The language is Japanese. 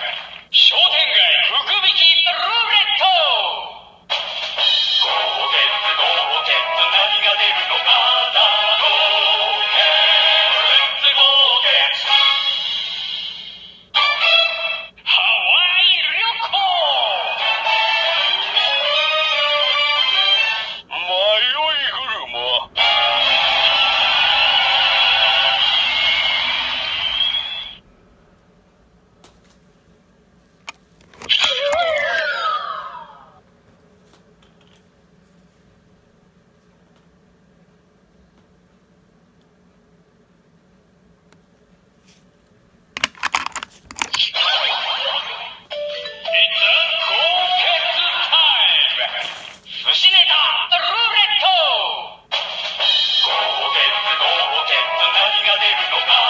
Alright. 何が出るのか。